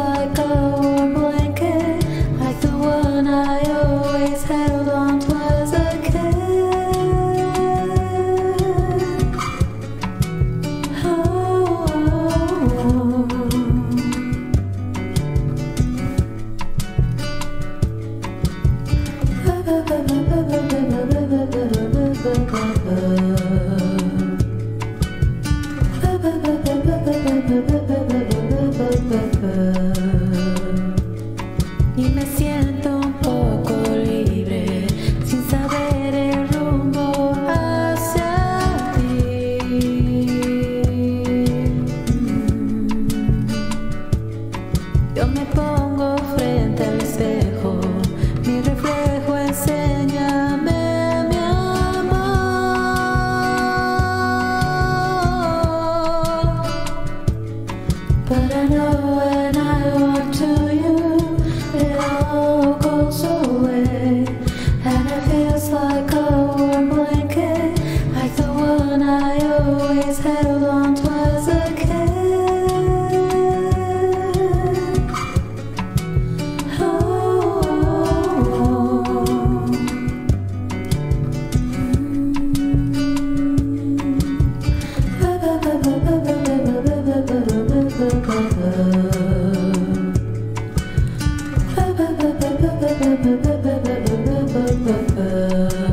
like a Me siento un poco libre, sin saber el rumbo hacia ti. Yo me pongo frente al espejo, mi reflejo enséñame mi amor para no. love.